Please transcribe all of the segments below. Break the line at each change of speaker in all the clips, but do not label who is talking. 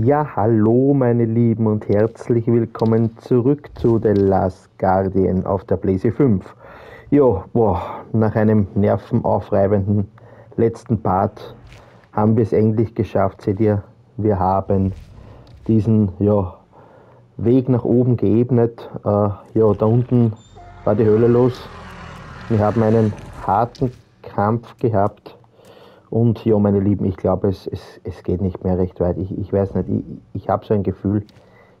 Ja, hallo meine Lieben und herzlich willkommen zurück zu The Last Guardian auf der Blaze 5. Jo, boah, nach einem nervenaufreibenden letzten Part haben wir es endlich geschafft. Seht ihr, wir haben diesen ja, Weg nach oben geebnet. Äh, ja, da unten war die Höhle los. Wir haben einen harten Kampf gehabt und ja, meine Lieben, ich glaube, es, es, es geht nicht mehr recht weit. Ich, ich weiß nicht, ich, ich habe so ein Gefühl,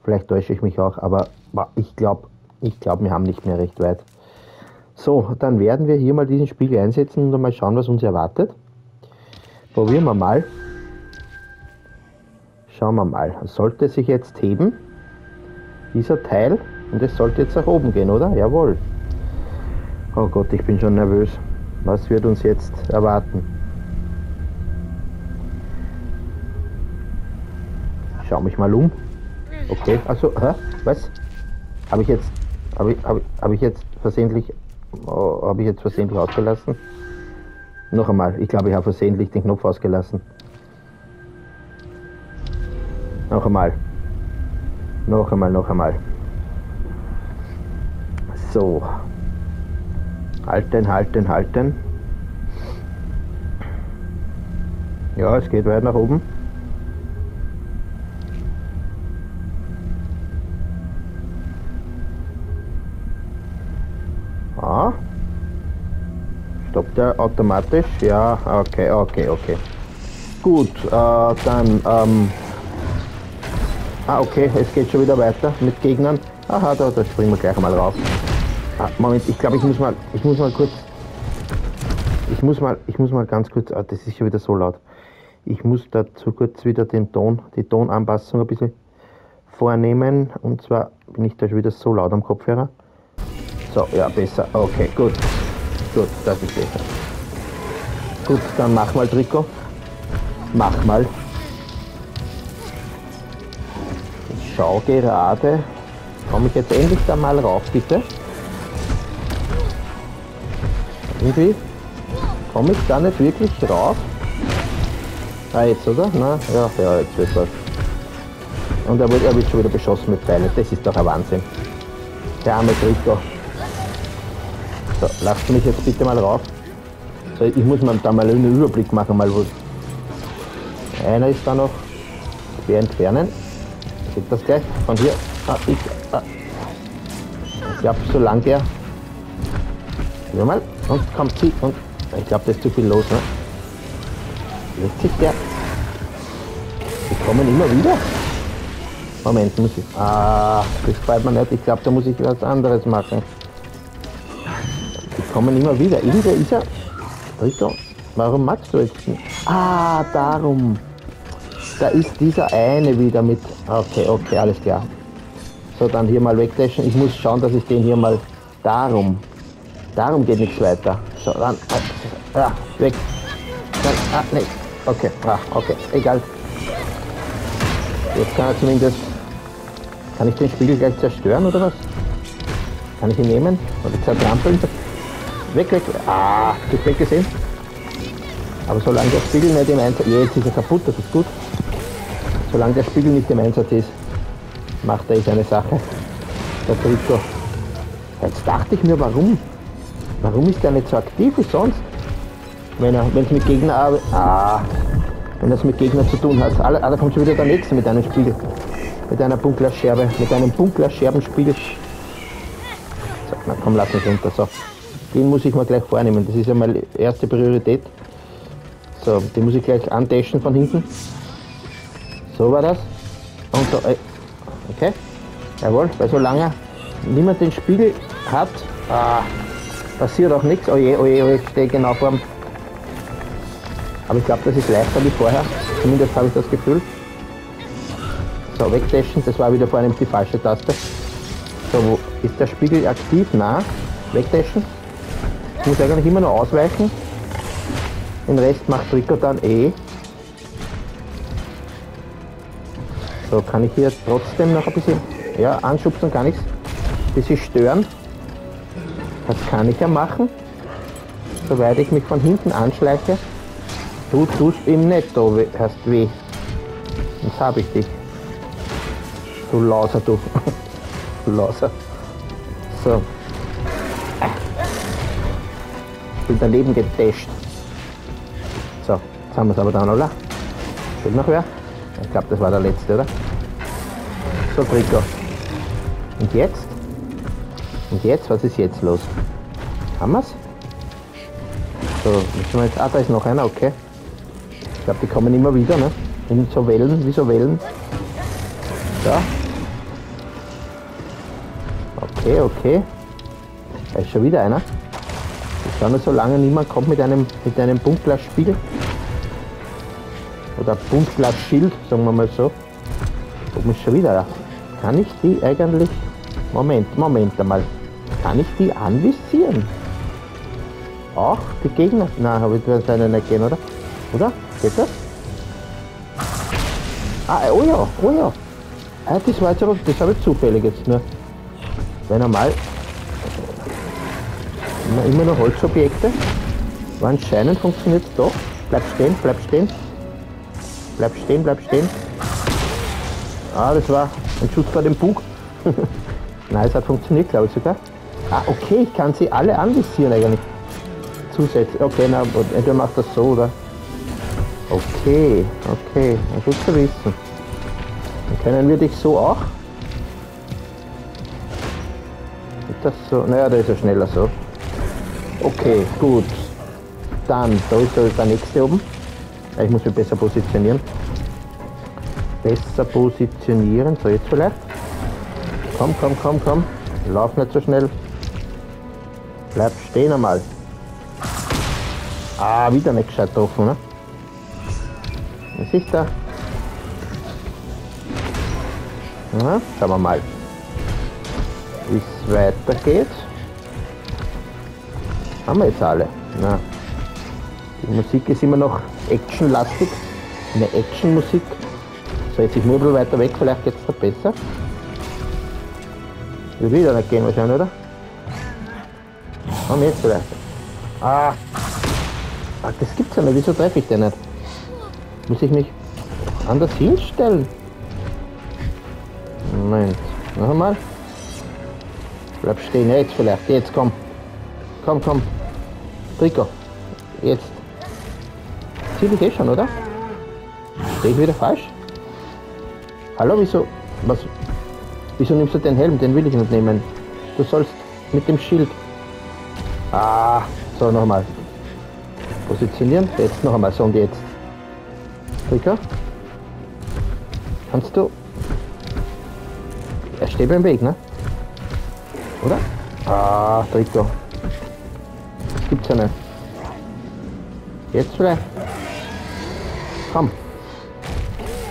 vielleicht täusche ich mich auch, aber ich glaube, ich glaub, wir haben nicht mehr recht weit. So, dann werden wir hier mal diesen Spiegel einsetzen und mal schauen, was uns erwartet. Probieren wir mal. Schauen wir mal. Sollte sich jetzt heben, dieser Teil, und es sollte jetzt nach oben gehen, oder? Jawohl. Oh Gott, ich bin schon nervös. Was wird uns jetzt erwarten? Schau mich mal um. Okay, also? Was? Habe ich jetzt, habe ich, habe hab ich jetzt versehentlich, oh, habe ich jetzt versehentlich ausgelassen? Noch einmal, ich glaube, ich habe versehentlich den Knopf ausgelassen. Noch einmal. Noch einmal, noch einmal. So. Halten, halten, halten. Ja, es geht weit nach oben. Stoppt der automatisch? Ja, okay, okay, okay. Gut, äh, dann, ähm, Ah, okay, es geht schon wieder weiter mit Gegnern. Aha, da, da springen wir gleich mal rauf. Ah, Moment, ich glaube, ich muss mal, ich muss mal kurz, ich muss mal, ich muss mal ganz kurz, ah, das ist schon wieder so laut. Ich muss dazu kurz wieder den Ton, die Tonanpassung ein bisschen vornehmen. Und zwar bin ich da schon wieder so laut am Kopfhörer. So, ja, besser. Okay, gut. Gut, das ist besser. Gut, dann mach mal Trikot. Mach mal. Ich schau gerade. Komme ich jetzt endlich da mal rauf, bitte? Irgendwie komme ich da nicht wirklich rauf. Ah, jetzt, oder? Na, ja, ja, jetzt wird was. Und er wird, er wird schon wieder beschossen mit Pfeilen. Das ist doch ein Wahnsinn. Der arme Trikot. So, lasst mich jetzt bitte mal rauf. So, ich muss mal da mal einen Überblick machen, mal wo. Einer ist da noch. Wir entfernen. Geht das gleich? Von hier. Ah, ich, ah. ich glaube, solange der. Hier mal. Und kommt sie. Und ich glaube, da ist zu viel los, ne? Lässt sich der. Die kommen immer wieder. Moment, muss ich. Ah, das gefällt mir nicht. Ich glaube, da muss ich was anderes machen kommen immer wieder. Irgendwo ist er. Rico, warum magst du jetzt nicht? Ah, darum. Da ist dieser eine wieder mit. Okay, okay, alles klar. So, dann hier mal wegdashen. Ich muss schauen, dass ich den hier mal darum. Darum geht nichts weiter. So, ran. Ah, weg. Dann, ah, nee. Okay, ah, okay, egal. Jetzt kann er zumindest. Kann ich den Spiegel gleich zerstören oder was? Kann ich ihn nehmen? Oder zertrampeln? Weg, weg. Ah, das weg gesehen. Aber solange der Spiegel nicht im Einsatz jetzt ist er kaputt, das ist gut. Solange der Spiegel nicht im Einsatz ist, macht er seine Sache. Der Trikot. Jetzt dachte ich mir, warum? Warum ist der nicht so aktiv wie sonst? Wenn er, wenn es mit Gegner, ah, wenn das mit Gegner zu tun hat. Alle, alle kommt schon wieder der nächste mit einem Spiegel. Mit einer Bunklerscherbe, mit einem Bunklerscherbenspiegel. So, na komm, lass uns runter, so. Den muss ich mal gleich vornehmen. Das ist ja meine erste Priorität. So, den muss ich gleich antaschen von hinten. So war das. Und so, äh, okay. Jawohl, weil solange niemand den Spiegel hat, ah, passiert auch nichts. Oje, oje, oje, ich stehe genau vor. Aber ich glaube, das ist leichter wie vorher. Zumindest habe ich das Gefühl. So, wegdaschen, das war wieder vor allem die falsche Taste. So, wo ist der Spiegel aktiv? Na, wegdaschen. Muss eigentlich immer nur ausweichen. Den Rest macht Rico dann eh. So, kann ich hier trotzdem noch ein bisschen, ja, anschubsen kann ich es. Ein bisschen stören. Das kann ich ja machen. Soweit ich mich von hinten anschleiche. Du tust ihm nicht da, hast weh. Jetzt habe ich dich. Du Lauser, du. Du Lauser. So. Bin daneben gedasht. So, jetzt haben wir es aber dann, oder? Fehlt noch wer? Ich glaube, das war der letzte, oder? So, Trikot. Und jetzt? Und jetzt? Was ist jetzt los? Haben wir's? So, müssen wir jetzt. Ah, da ist noch einer, okay. Ich glaube, die kommen immer wieder, ne? In so Wellen, wie so Wellen. Da. Okay, okay. Da ist schon wieder einer. Nur, solange niemand kommt mit einem, mit einem Buntglasspiegel. Oder Buntglasschild, sagen wir mal so. Oben ist schon wieder. Kann ich die eigentlich. Moment, Moment einmal. Kann ich die anvisieren? Auch die Gegner? Nein, habe ich das einen gehen, oder? Oder? Geht das? Ah, oh ja, oh ja. Ah, das war jetzt aber, das habe ich zufällig jetzt nur. Weil normal immer, immer noch Holzobjekte. Aber anscheinend funktioniert es doch. Bleib stehen, bleib stehen. Bleib stehen, bleib stehen. Ah, das war ein Schuss vor dem Bug. Nein, es hat funktioniert, glaube ich sogar. Ah, okay, ich kann sie alle anvisieren eigentlich. Zusätzlich. Okay, na, entweder macht das so, oder? Okay, okay, na, gut zu wissen. Dann können wir dich so auch. Ist das so? Naja, der ist ja schneller so. Okay, gut. Dann, da ist der nächste oben. Ich muss mich besser positionieren. Besser positionieren, so jetzt vielleicht. Komm, komm, komm, komm. Lauf nicht so schnell. Bleib stehen einmal. Ah, wieder nicht gescheit offen, ne? Was ist da? Na, schauen wir mal, wie es weitergeht. Haben wir jetzt alle? Na, die Musik ist immer noch actionlastig. Eine Actionmusik. So, jetzt ist nur ein bisschen weiter weg, vielleicht geht es da besser. Wird wieder nicht gehen wahrscheinlich, oder? Komm jetzt vielleicht. Ah. Ach, das gibt's ja nicht. Wieso treffe ich den nicht? Muss ich mich anders hinstellen? Moment. Noch einmal. Bleib stehen. Jetzt vielleicht. Jetzt komm. Komm, komm. Trikot. Jetzt. Ziel ich eh schon, oder? Stehe ich wieder falsch? Hallo, wieso? Was? Wieso nimmst du den Helm? Den will ich nicht nehmen. Du sollst mit dem Schild. Ah, so nochmal. Positionieren. Jetzt noch einmal. So und jetzt. Trigger. Kannst du. Er steht beim Weg, ne? Oder? Ah, Trigger. Nicht. Jetzt vielleicht. Komm.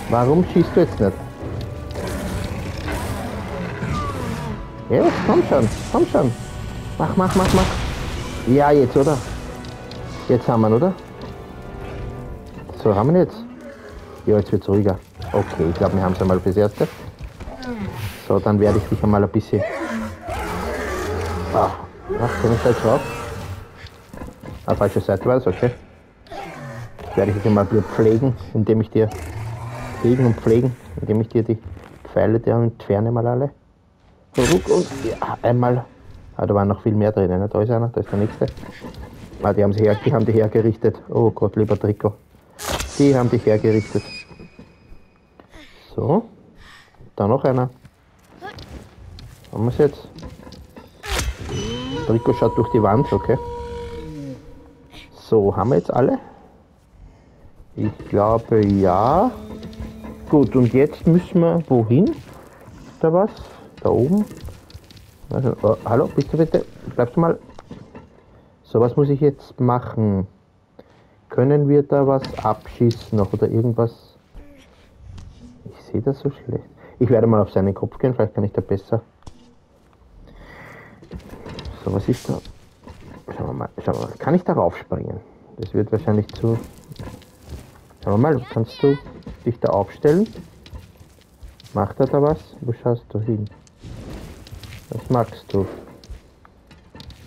Warum schießt du jetzt nicht? Ja, komm schon, komm schon. Mach, mach, mach, mach. Ja, jetzt, oder? Jetzt haben wir oder? So, haben wir jetzt? Ja, jetzt wird's ruhiger. Okay, ich glaube, wir haben es einmal fürs Erste. So, dann werde ich dich einmal ein bisschen... Ah, komm ich da jetzt drauf? Ah, falsche Seite war das, okay. Werde ich dich einmal pflegen, indem ich dir... Pflegen und pflegen, indem ich dir die Pfeile der entferne mal alle. Zurück und ja, einmal. Ah, da waren noch viel mehr drin. Ne? Da ist einer, da ist der nächste. Ah, die her, die haben die hergerichtet. Oh Gott, lieber Trikot. Die haben dich hergerichtet. So. Da noch einer. Haben wir es jetzt? Trikot schaut durch die Wand, okay. So, haben wir jetzt alle? Ich glaube ja. Gut, und jetzt müssen wir wohin? Da was? Da oben? Also, oh, hallo, bist du bitte? Bleibst du mal? So, was muss ich jetzt machen? Können wir da was abschießen noch oder irgendwas? Ich sehe das so schlecht. Ich werde mal auf seinen Kopf gehen, vielleicht kann ich da besser. So, was ist da? Schauen wir mal, schauen wir mal. Kann ich darauf springen? Das wird wahrscheinlich zu. Schauen wir mal, kannst du dich da aufstellen? Macht er da was? Wo schaust du hin? Was magst du?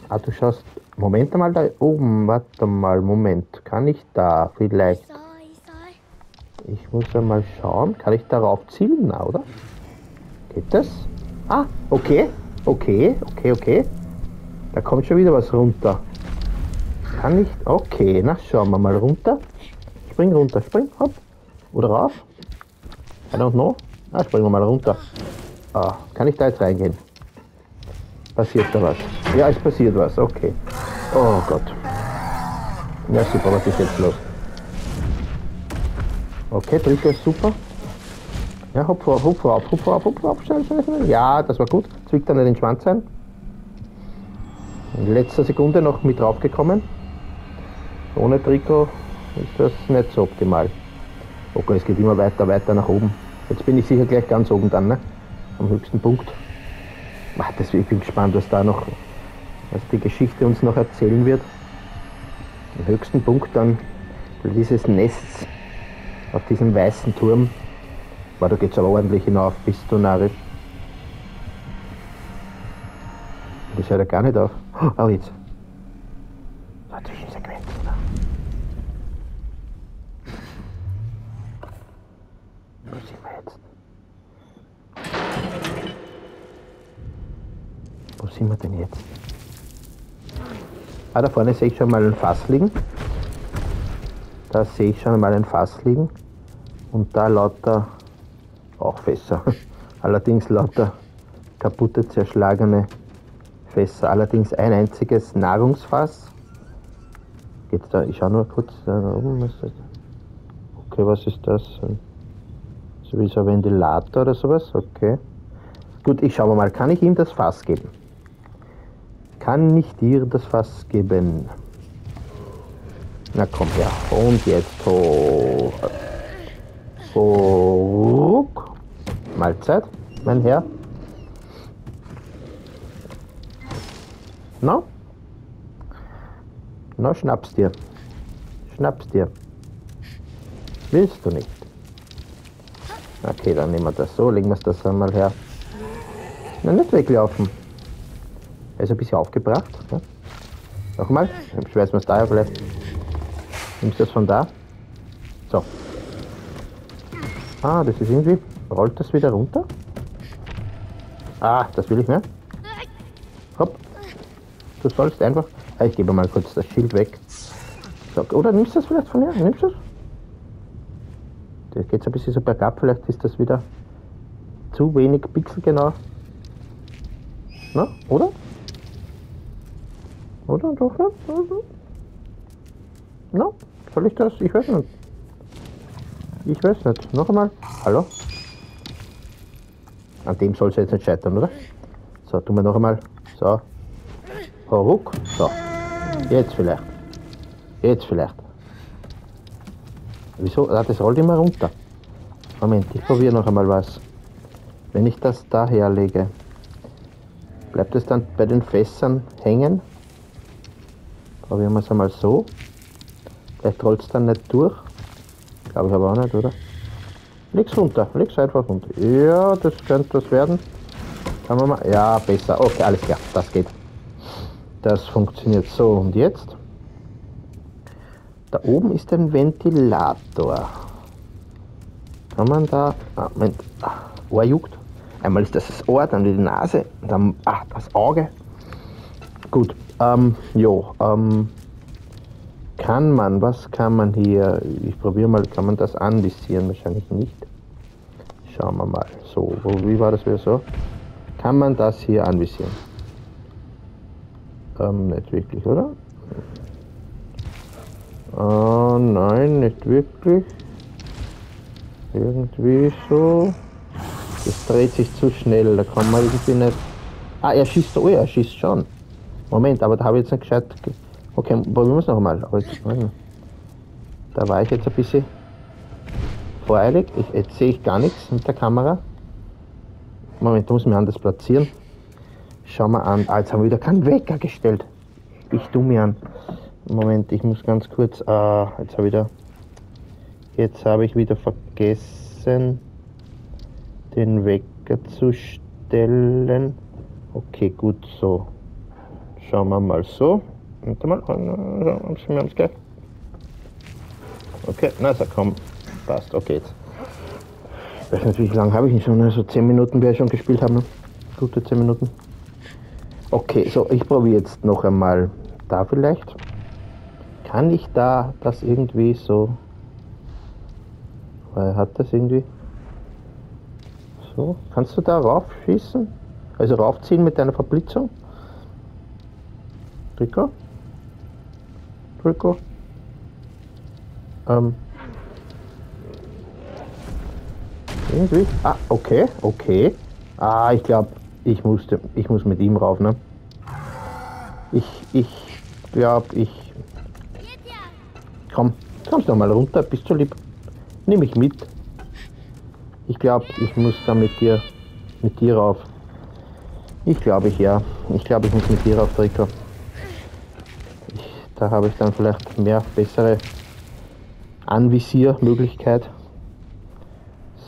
Ah, du schaust. Moment mal da oben. Warte mal, Moment. Kann ich da vielleicht? Ich muss einmal schauen. Kann ich darauf zielen, oder? Geht das? Ah, okay. Okay, okay, okay. Da kommt schon wieder was runter. Kann nicht. Okay, na schauen wir mal runter. Spring runter, spring, hopp. Oder rauf. I don't know. Ah, springen wir mal runter. Ah, kann ich da jetzt reingehen? Passiert da was? Ja, es passiert was, okay. Oh Gott. Ja, super, was ist jetzt los? Okay, Trigger ist super. Ja, hopp vor, hopp vor, hopp vor, hopp vor, schnell, schnell, schnell. Ja, das war gut. Zwickt dann den Schwanz ein. In letzter Sekunde noch mit draufgekommen. Ohne Trikot ist das nicht so optimal. Okay, es geht immer weiter, weiter nach oben. Jetzt bin ich sicher gleich ganz oben dann, ne? Am höchsten Punkt. Ach, das, ich bin gespannt, was da noch, was die Geschichte uns noch erzählen wird. Am höchsten Punkt dann dieses Nests auf diesem weißen Turm. Boah, da geht es aber ordentlich hinauf bis zu Narisch. Das hört ja gar nicht auf. Oh, jetzt. So, Zwischensequenz. Wo sind wir jetzt? Wo sind wir denn jetzt? Ah, da vorne sehe ich schon mal ein Fass liegen. Da sehe ich schon mal ein Fass liegen. Und da lauter auch Fässer. Allerdings lauter kaputte, zerschlagene Fässer. Allerdings ein einziges Nahrungsfass. Geht's da? Ich schau nur kurz da oben. Okay, was ist das? So wie so ein Ventilator oder sowas? Okay. Gut, ich schaue mal. Kann ich ihm das Fass geben? Kann ich dir das Fass geben? Na komm her. Und jetzt hoch. Ruck. Mahlzeit, mein Herr. Na? Na, schnapp's dir. Schnapp's dir. Willst du nicht? Okay, dann nehmen wir das so, legen wir das einmal her. Na, nicht weglaufen. Er ist ein bisschen aufgebracht. Ja. Nochmal, ich weiß, was da vielleicht. Nimmst du das von da? So. Ah, das ist irgendwie. Rollt das wieder runter? Ah, das will ich nicht. Du sollst einfach. Ich gebe mal kurz das Schild weg. So, oder nimmst du das vielleicht von mir? Nimmst du das? Das geht ein bisschen so bergab, vielleicht ist das wieder zu wenig Pixel genau. Na, oder? Oder doch nicht? Oder? Na, soll ich das? Ich weiß nicht. Ich weiß nicht. Noch einmal. Hallo? An dem soll es jetzt nicht scheitern, oder? So, tun wir noch einmal. So. Ruck. So. Jetzt vielleicht. Jetzt vielleicht. Wieso? Ah, das rollt immer runter. Moment, ich probiere noch einmal was. Wenn ich das da herlege, bleibt es dann bei den Fässern hängen? Probieren wir es einmal so. Vielleicht rollt es dann nicht durch. Glaube ich aber auch nicht, oder? Leg's runter, leg's einfach runter. Ja, das könnte das werden. Kann man mal. Ja, besser. Okay, alles klar, das geht. Das funktioniert so. Und jetzt? Da oben ist ein Ventilator. Kann man da. Ah, Moment. Ah, Ohr juckt. Einmal ist das das Ohr, dann die Nase, dann ah, das Auge. Gut. Ähm, jo, ähm, kann man, was kann man hier, ich probiere mal, kann man das anvisieren? Wahrscheinlich nicht. Schauen wir mal. So, wie war das wieder so? Kann man das hier anvisieren? Ähm, nicht wirklich, oder? Oh nein, nicht wirklich. Irgendwie so. Das dreht sich zu schnell, da kann man irgendwie nicht. Ah, er schießt, oh ja, er schießt schon. Moment, aber da habe ich jetzt nicht gescheit. Okay, probieren wir es noch einmal. Da war ich jetzt ein bisschen voreilig. Ich, jetzt sehe ich gar nichts mit der Kamera. Moment, da muss ich mich anders platzieren. Schauen wir an. Ah, jetzt haben wir wieder keinen Wecker gestellt. Ich tue mir an. Moment, ich muss ganz kurz. Ah, jetzt habe ich wieder. Jetzt habe ich wieder vergessen, den Wecker zu stellen. Okay, gut, so. Schauen wir mal so. Warte mal, wir haben es gleich. Okay, na, so komm. Passt, okay jetzt. Ich weiß nicht, wie lange habe ich ihn schon? Also 10 Minuten werde ich schon gespielt haben. Gute 10 Minuten. Okay, so, ich probiere jetzt noch einmal da vielleicht. Kann ich da das irgendwie so... Weil hat das irgendwie... So, kannst du da raufschießen? Also raufziehen mit deiner Verblitzung? Rico? Rico? Ähm. Irgendwie? Ah, okay, okay. Ah, ich glaube, ich musste, ich muss mit ihm rauf, ne? Ich, ich glaube, ich... Komm, kommst noch mal runter, bist du lieb. Nimm mich mit. Ich glaube, ich muss da mit dir, mit dir rauf. Ich glaube, ich ja. Ich glaube, ich muss mit dir rauf, Rico. Ich, da habe ich dann vielleicht mehr bessere Anvisiermöglichkeit.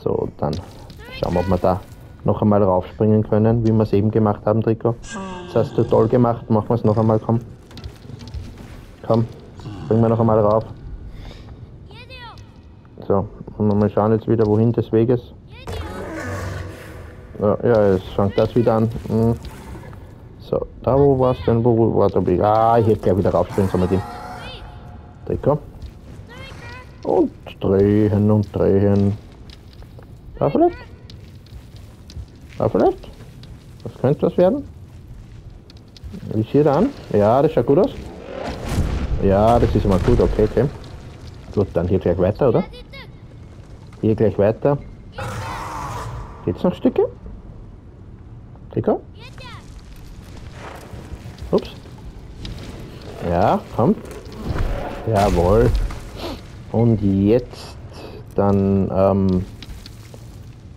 So, dann schauen wir, wir da noch einmal raufspringen können, wie wir es eben gemacht haben, Trikot. Das hast du toll gemacht, machen wir es noch einmal, komm. Komm, springen wir noch einmal rauf. So, und wir schauen jetzt wieder, wohin des Weges. Ja, ja jetzt fängt das wieder an. Hm. So, da wo war es denn? Wo, wo war der Ah, ich hätte gleich wieder raufspringen sollen mit ihm. Trikot. Und drehen und drehen. Da vielleicht? Da vielleicht? Das könnte was werden. Wie sieht er an? Ja, das schaut gut aus. Ja, das ist immer gut, okay, okay. Gut, dann hier gleich weiter, oder? Hier gleich weiter. Geht's noch Stücke? Dicker? Ups. Ja, komm. Jawohl. Und jetzt dann ähm,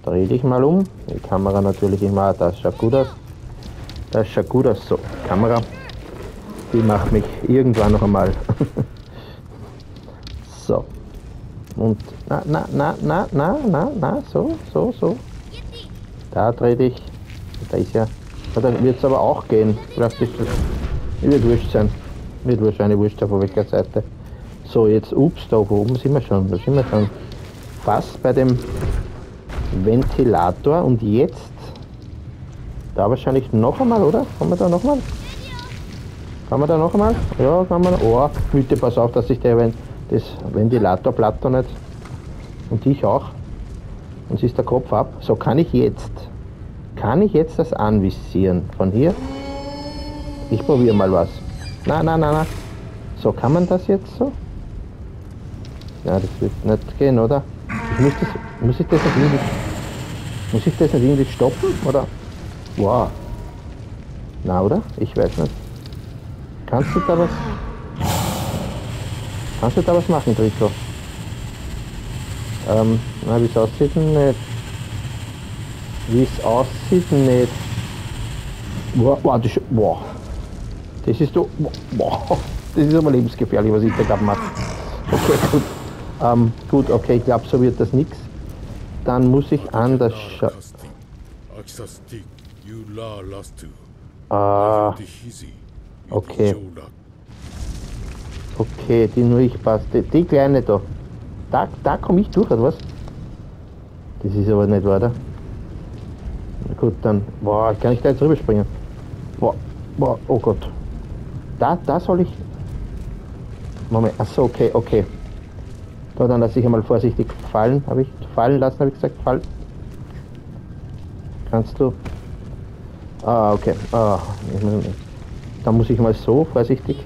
drehe dich mal um. Die Kamera natürlich immer, das schaut gut aus. Das schaut gut aus. So, Kamera. Die macht mich irgendwann noch einmal. so. Und na, na, na, na, na, na, na, so, so, so. Da dreh dich. Da ist ja. Da wird es aber auch gehen. Vielleicht ist das. Wird wurscht sein. Wird wahrscheinlich wurscht auf welcher Seite. So, jetzt, ups, da oben sind wir schon, da sind wir schon fast bei dem Ventilator und jetzt da wahrscheinlich noch einmal, oder? Kann man da noch mal? Kann man da noch einmal? Ja, kann man. Oh, bitte pass auf, dass sich der das Ventilatorplatt da nicht und ich auch. Und ist der Kopf ab. So, kann ich jetzt, kann ich jetzt das anvisieren von hier? Ich probiere mal was. Na, na, na, na. So, kann man das jetzt so? Ja, das wird nicht gehen, oder? Ich muss, das, muss ich das irgendwie, muss ich das nicht irgendwie stoppen, oder? Wow. Na, oder? Ich weiß nicht. Kannst du da was, kannst du da was machen, Trikot? Ähm, na, wie es aussieht, nicht. Wie es aussieht, nicht. Wow, wow, das, wow. das ist doch, wow, das ist aber lebensgefährlich, was ich da gerade mache. Okay, gut. Ähm, gut, okay, ich glaube, so wird das nichts. Dann muss ich anders schauen. Ah, okay. Okay, die nur ich passt. Die, die, kleine da. Da, da komme ich durch, oder was? Das ist aber nicht wahr, Gut, dann. Boah, kann ich da jetzt rüberspringen? Boah, boah, oh Gott. Da, da soll ich. Moment, achso, okay, okay. So, dann lasse ich einmal vorsichtig fallen, habe ich fallen lassen, habe ich gesagt, fallen. Kannst du? Ah, okay. Ah, dann muss ich mal so vorsichtig.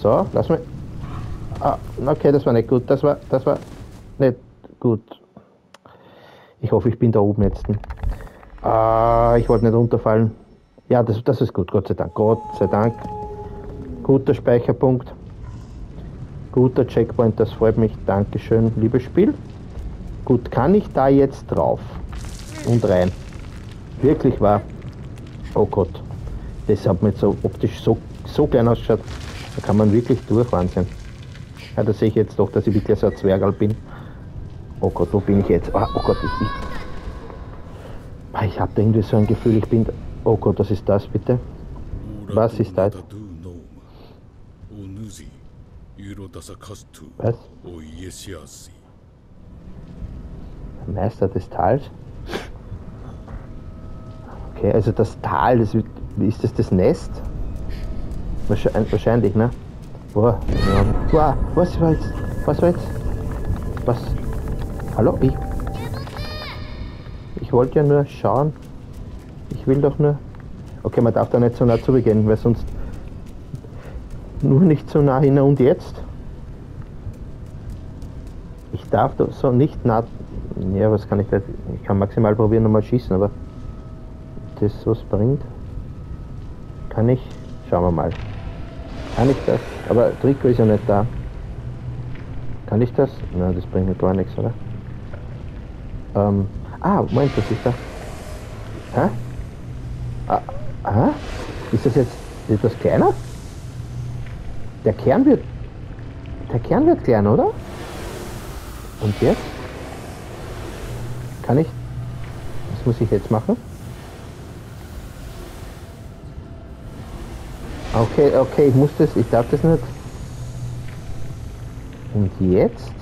So, lass mal. Ah, okay, das war nicht gut. Das war, das war nicht gut. Ich hoffe, ich bin da oben jetzt. Ah, ich wollte nicht runterfallen. Ja, das, das ist gut, Gott sei Dank. Gott sei Dank. Guter Speicherpunkt. Guter Checkpoint, das freut mich. Dankeschön, liebes Spiel. Gut, kann ich da jetzt drauf und rein? Wirklich wahr? Oh Gott, das hat mir so optisch so, so klein ausgeschaut. Da kann man wirklich durch, Wahnsinn. Ja, da sehe ich jetzt doch, dass ich wirklich so ein Zwergal bin. Oh Gott, wo bin ich jetzt? Oh, oh Gott, ich, ich, habe irgendwie so ein Gefühl, ich bin... Oh Gott, was ist das bitte? Was ist das? Was? Meister des Tals. Okay, also das Tal, das, wird- ist das das Nest? Wahrscheinlich, ne? Boah, ja. Boah, was war jetzt? Was war jetzt? Was? Hallo? Ich, ich wollte ja nur schauen. Ich will doch nur... Okay, man darf da nicht so nah zurückgehen, weil sonst... Nur nicht so nah hin und jetzt. Darf da so nicht nah... Ja, was kann ich da... Ich kann maximal probieren, nochmal schießen, aber... Das was bringt... Kann ich... Schauen wir mal. Kann ich das? Aber Trikot ist ja nicht da. Kann ich das? Na, das bringt mir gar nichts, oder? Ähm, ah, Moment, was ist da? Hä? Ah, ah? Ist das jetzt etwas kleiner? Der Kern wird... Der Kern wird kleiner, oder? Und jetzt? Kann ich... Was muss ich jetzt machen? Okay, okay, ich muss das, ich darf das nicht. Und jetzt?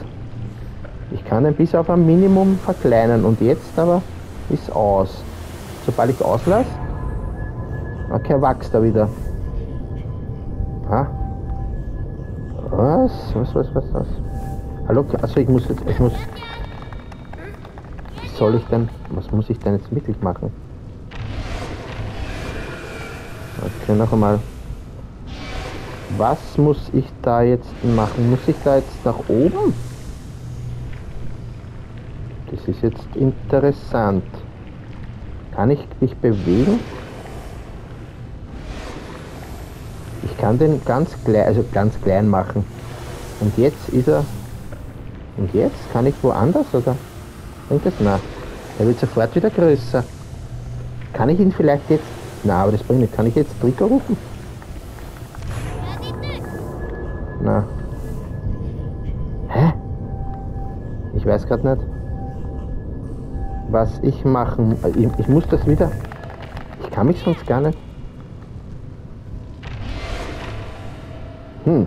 Ich kann den bis auf ein Minimum verkleinern und jetzt aber ist aus. Sobald ich auslasse, okay, wächst er wieder. Ah. Was? Was, was, was, was? Hallo, also ich muss jetzt, ich muss. Was soll ich denn, was muss ich denn jetzt wirklich machen? Okay, noch einmal. Was muss ich da jetzt machen? Muss ich da jetzt nach oben? Das ist jetzt interessant. Kann ich mich bewegen? Ich kann den ganz klein, also ganz klein machen. Und jetzt ist er. Und jetzt kann ich woanders oder? Bringt das? Na. Er wird sofort wieder größer. Kann ich ihn vielleicht jetzt. Na, aber das bringt nicht. Kann ich jetzt Trigger rufen? Na. Hä? Ich weiß gerade nicht, was ich machen. Ich, ich muss das wieder. Ich kann mich sonst gar nicht. Hm.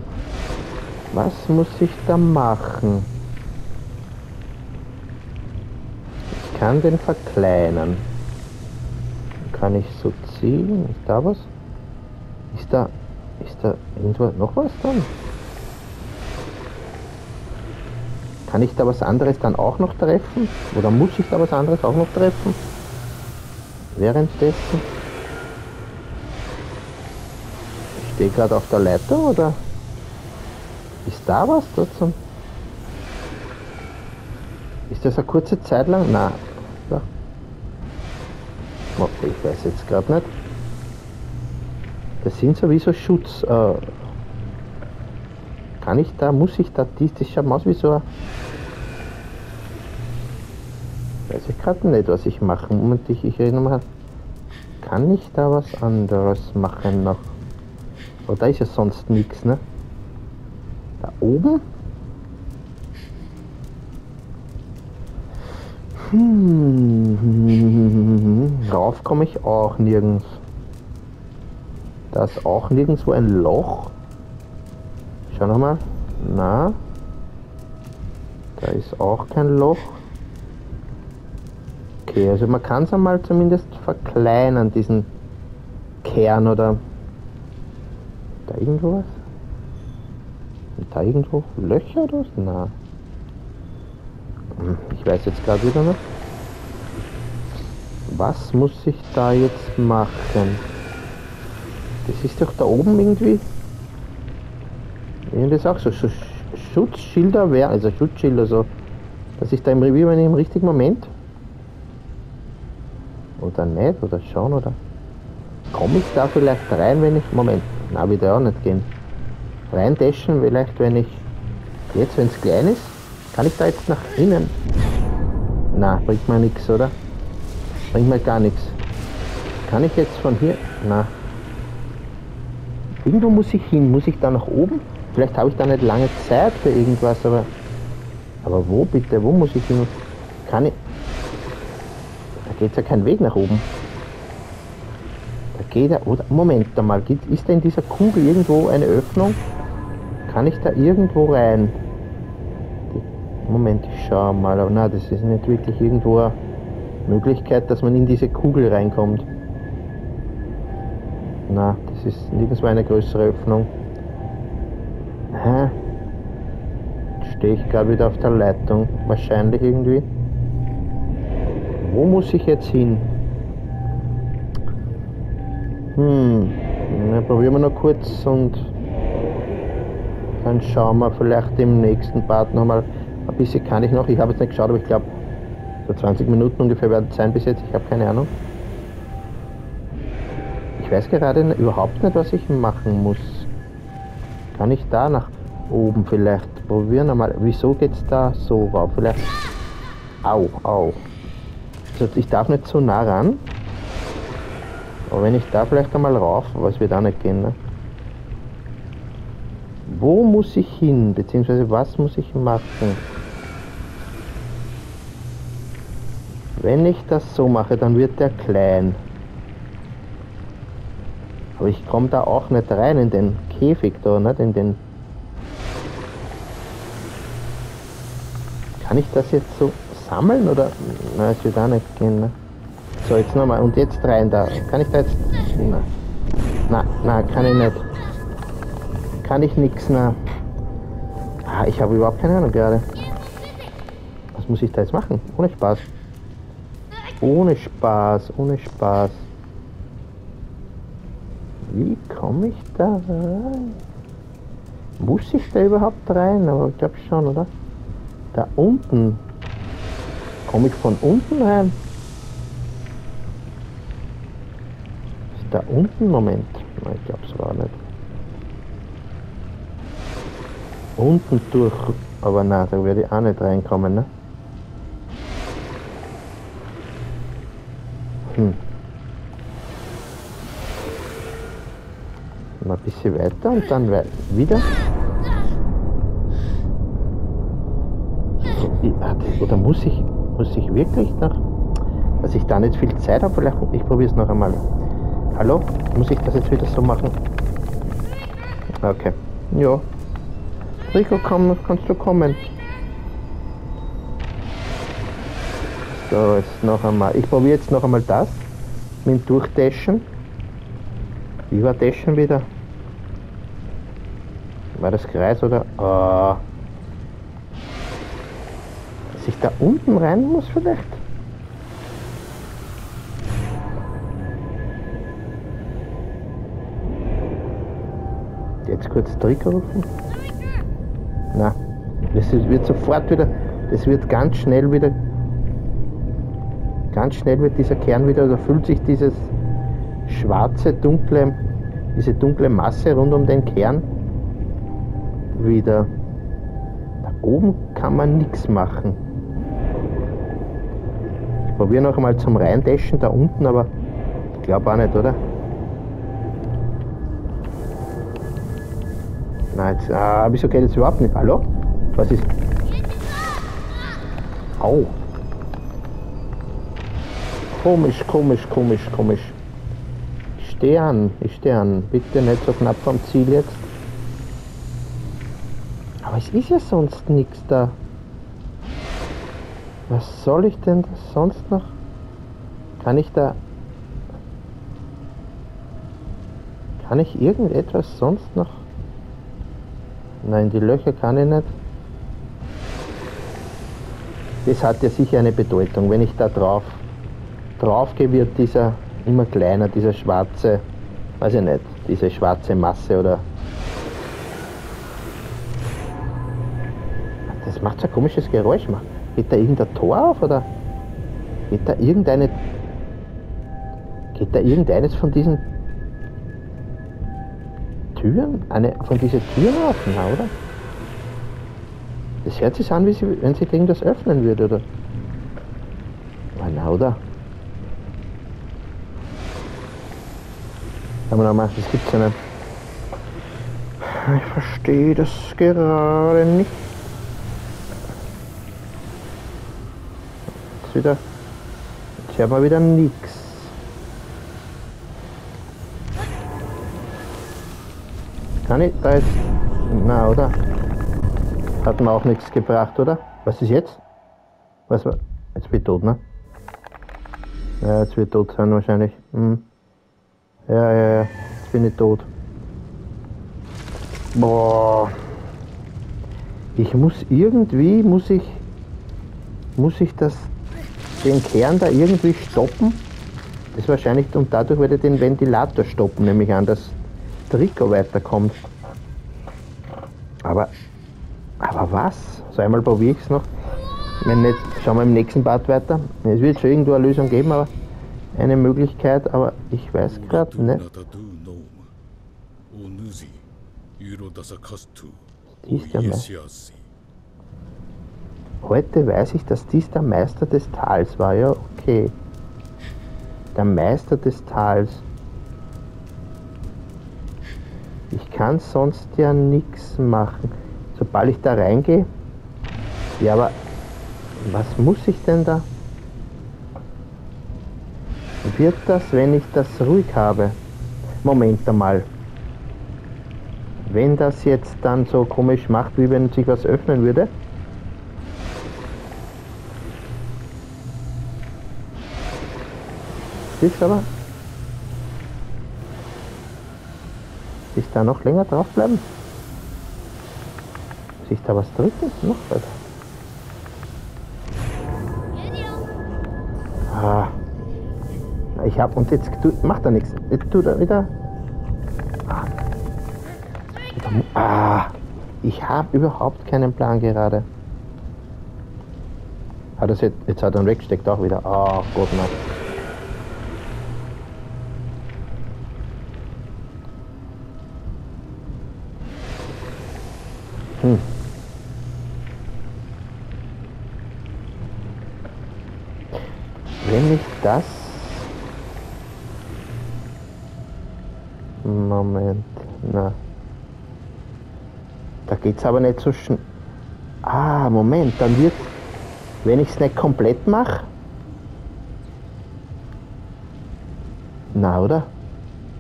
Was muss ich da machen? Ich kann den verkleinern. Kann ich so ziehen? Ist da was? Ist da. Ist da irgendwo noch was dran? Kann ich da was anderes dann auch noch treffen? Oder muss ich da was anderes auch noch treffen? Währenddessen? Ich stehe gerade auf der Leiter oder ist da was dazu? Ist das eine kurze Zeit lang? Nein. Ja. Okay, ich weiß jetzt gerade nicht. Das sind sowieso Schutz. Äh, kann ich da, muss ich da, das schaut aus wie so ein Weiß ich gerade nicht, was ich machen. Moment, ich, ich erinnere mal. Kann ich da was anderes machen noch? Oh, da ist ja sonst nichts, ne? Da oben? Hm. Rauf komme ich auch nirgends. Da ist auch nirgendwo ein Loch. Schau nochmal. Na. Da ist auch kein Loch. Okay, also man kann es einmal zumindest verkleinern, diesen Kern oder da irgendwo was? Da irgendwo Löcher oder was? Na. Hm, Ich weiß jetzt gerade wieder nicht. Was muss ich da jetzt machen? Das ist doch da oben irgendwie. Ja, das auch so. Sch Schutzschilder wären, also Schutzschilder so, dass ich da im Revier bin im richtigen Moment. Oder nicht, oder schon, oder. Komme ich da vielleicht rein, wenn ich. Moment, na, wird ja auch nicht gehen. Reindäschen vielleicht, wenn ich. Jetzt, wenn es klein ist, kann ich da jetzt nach innen. Na, bringt mir nichts, oder? Bringt mir gar nichts. Kann ich jetzt von hier. Na. Irgendwo muss ich hin. Muss ich da nach oben? Vielleicht habe ich da nicht lange Zeit für irgendwas, aber. Aber wo bitte? Wo muss ich hin? Kann ich. Da geht ja kein Weg nach oben. Da geht er. Oder. Moment mal. Ist da in dieser Kugel irgendwo eine Öffnung? Kann ich da irgendwo rein? Moment, ich schau mal. Aber nein, das ist nicht wirklich irgendwo eine Möglichkeit, dass man in diese Kugel reinkommt. Na, das ist nirgendwo eine größere Öffnung. Hä? Stehe ich gerade wieder auf der Leitung. Wahrscheinlich irgendwie. Wo muss ich jetzt hin? Hm, na, probieren wir noch kurz und dann schauen wir vielleicht im nächsten Part nochmal. Bisschen kann ich noch. Ich habe jetzt nicht geschaut, aber ich glaube, so 20 Minuten ungefähr werden es sein bis jetzt. Ich habe keine Ahnung. Ich weiß gerade überhaupt nicht, was ich machen muss. Kann ich da nach oben vielleicht probieren? Einmal. Wieso geht es da so rauf? Vielleicht. Au, au. Also ich darf nicht so nah ran. Aber wenn ich da vielleicht einmal rauf, was wird auch nicht gehen, ne? Wo muss ich hin? Beziehungsweise was muss ich machen? Wenn ich das so mache, dann wird der klein. Aber ich komme da auch nicht rein in den Käfig da, nicht in den... Kann ich das jetzt so sammeln oder... Na, es wird auch nicht gehen, ne? So, jetzt nochmal. Und jetzt rein da. Kann ich da jetzt... Na, na, na kann ich nicht. Kann ich nichts, na. Ah, ich habe überhaupt keine Ahnung gerade. Was muss ich da jetzt machen? Ohne Spaß. Ohne Spaß, ohne Spaß. Wie komme ich da rein? Muss ich da überhaupt rein? Aber ich glaube schon, oder? Da unten. Komme ich von unten rein? da unten? Moment. Ich glaube es war nicht. Unten durch. Aber nein, da werde ich auch nicht reinkommen, ne? Weiter und dann wieder. Oder muss ich, muss ich wirklich noch, dass ich da nicht viel Zeit habe, vielleicht, ich probiere es noch einmal. Hallo? Muss ich das jetzt wieder so machen? Okay. Ja. Rico, komm, kannst du kommen? So, jetzt noch einmal. Ich probiere jetzt noch einmal das. Mit dem Durchdaschen. Dashen wieder? War das Kreis oder? Oh. Dass ich da unten rein muss vielleicht? Jetzt kurz Trigger rufen. Na, das wird sofort wieder, das wird ganz schnell wieder, ganz schnell wird dieser Kern wieder, da füllt sich dieses schwarze, dunkle, diese dunkle Masse rund um den Kern wieder. Da oben kann man nichts machen. Ich probiere noch einmal zum Reindaschen da unten, aber ich glaube auch nicht, oder? Nein, jetzt, ah, wieso geht jetzt überhaupt nicht? Hallo? Was ist? Au. Komisch, komisch, komisch, komisch. Ich stehe an, ich stehe an. Bitte nicht so knapp vom Ziel jetzt. Es ist ja sonst nichts da. Was soll ich denn sonst noch? Kann ich da... Kann ich irgendetwas sonst noch... Nein, die Löcher kann ich nicht. Das hat ja sicher eine Bedeutung. Wenn ich da drauf, drauf gehe, wird dieser immer kleiner, dieser schwarze, weiß ich nicht, diese schwarze Masse oder. Macht so ein komisches Geräusch. Geht da irgendein Tor auf oder geht da irgendeine. Geht da irgendeines von diesen Türen? Eine von diesen Türen offen, oder? Das hört sich an, wie sie, wenn sie irgendwas öffnen würde, oder? Na, oder? Aber nochmal, das gibt's ja nicht. Ich verstehe das gerade nicht. Wieder. Jetzt hört man wieder nichts. Kann ich da jetzt... Na, oder? Hat mir auch nichts gebracht, oder? Was ist jetzt? Was war? Jetzt ich tot, ne? Ja, jetzt wird ich tot sein wahrscheinlich. Hm. Ja, ja, ja. Jetzt bin ich tot. Boah. Ich muss irgendwie, muss ich, muss ich das, den Kern da irgendwie stoppen. Das ist wahrscheinlich, und dadurch werde ich den Ventilator stoppen, nämlich an, dass Trikot weiterkommt. Aber, aber was? So einmal probiere ich es noch. Wenn nicht, schauen wir im nächsten Part weiter. Es wird schon irgendwo eine Lösung geben, aber eine Möglichkeit, aber ich weiß gerade nicht. Dies der Meister. Heute weiß ich, dass dies der Meister des Tals war. Ja, okay. Der Meister des Tals. Ich kann sonst ja nichts machen. Sobald ich da reingehe. Ja, aber was muss ich denn da? Wird das, wenn ich das ruhig habe? Moment einmal. Wenn das jetzt dann so komisch macht, wie wenn sich was öffnen würde. Siehst aber? Muss ich da noch länger drauf bleiben? Muss ich da was drücken? Noch weiter. Ah. Ich hab und jetzt tu, macht er nichts. Jetzt tut er wieder. Ah. ah. Ich habe überhaupt keinen Plan gerade. Hat das jetzt, jetzt hat er ihn weggesteckt auch wieder. Oh Gott, nein. Das... Moment, na. Da geht's aber nicht so schnell. Ah, Moment, dann wird, wenn ich es nicht komplett mache. Na, oder?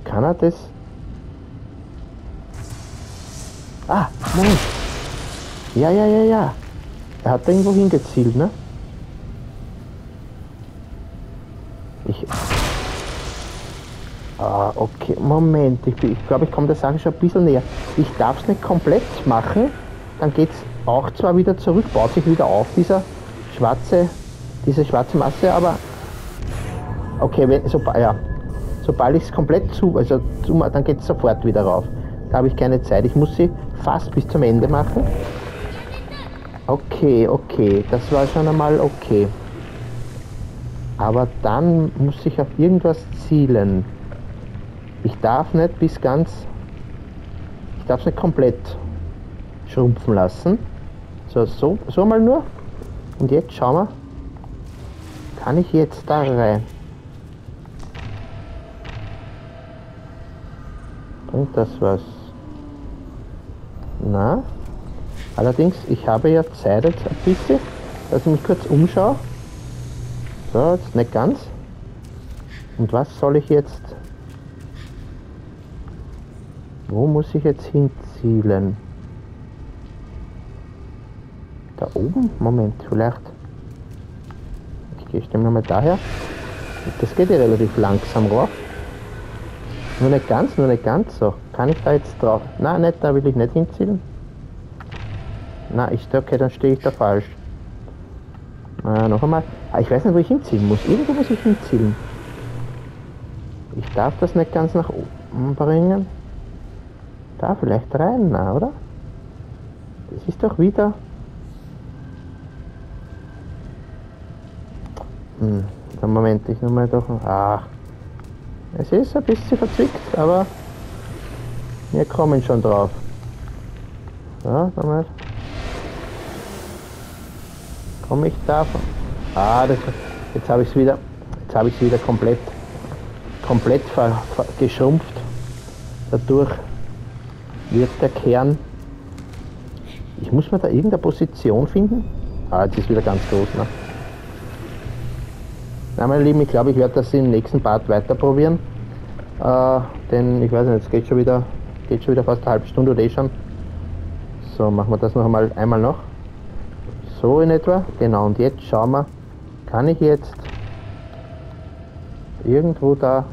Kann er das? Ah, Moment. Ja, ja, ja, ja. Er hat irgendwo hingezielt, ne? Moment. Ich glaube, ich, glaub, ich komme der Sache schon ein bisschen näher. Ich darf es nicht komplett machen. Dann geht es auch zwar wieder zurück, baut sich wieder auf, dieser schwarze, diese schwarze Masse, aber. Okay, wenn, so, ja, sobald ich es komplett zu, also zu, dann geht es sofort wieder rauf. Da habe ich keine Zeit. Ich muss sie fast bis zum Ende machen. Okay, okay, das war schon einmal okay. Aber dann muss ich auf irgendwas zielen. Ich darf nicht bis ganz... Ich darf es nicht komplett schrumpfen lassen. So, so, so mal nur. Und jetzt schauen wir. Kann ich jetzt da rein? Bringt das was? Na? Allerdings, ich habe ja Zeit jetzt ein bisschen, dass ich mich kurz umschaue. So, jetzt nicht ganz. Und was soll ich jetzt... Wo muss ich jetzt hinzielen? Da oben? Moment, vielleicht. Ich gehe stimmt nochmal daher. Das geht ja relativ langsam rauf. Nur nicht ganz, nur nicht ganz so. Kann ich da jetzt drauf? Nein, nicht, da will ich nicht hinzielen. Na, ich okay, dann stehe ich da falsch. Äh, noch einmal. Ah, ich weiß nicht, wo ich hinziehen muss. Irgendwo muss ich hinziehen. Ich darf das nicht ganz nach oben bringen. Da vielleicht rein, oder? Das ist doch wieder... Hm, Moment, ich nochmal doch... Ach, es ist ein bisschen verzwickt, aber wir kommen schon drauf. So, nochmal. Komme ich davon? Ah, das, jetzt habe ich es wieder, jetzt habe ich es wieder komplett, komplett ver, ver, geschrumpft. Dadurch wird der Kern. Ich muss mir da irgendeine Position finden. Ah, jetzt ist wieder ganz groß, ne? Na, meine Lieben, ich glaube, ich werde das im nächsten Part weiter probieren. Äh, denn ich weiß nicht, es geht schon wieder, geht schon wieder fast eine halbe Stunde oder eh schon. So, machen wir das noch einmal, einmal noch. So in etwa. Genau, und jetzt schauen wir, kann ich jetzt irgendwo da...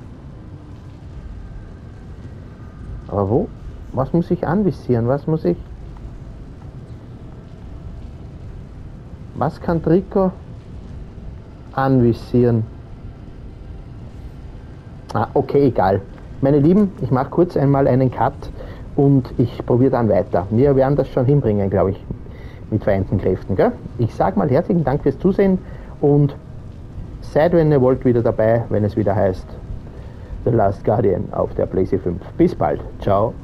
Aber wo? Was muss ich anvisieren? Was muss ich... Was kann Trikot anvisieren? Ah, okay, egal. Meine Lieben, ich mache kurz einmal einen Cut und ich probiere dann weiter. Wir werden das schon hinbringen, glaube ich, mit vereinten Kräften. Gell? Ich sage mal herzlichen Dank fürs Zusehen und seid, wenn ihr wollt, wieder dabei, wenn es wieder heißt The Last Guardian auf der PlayStation 5. Bis bald. Ciao.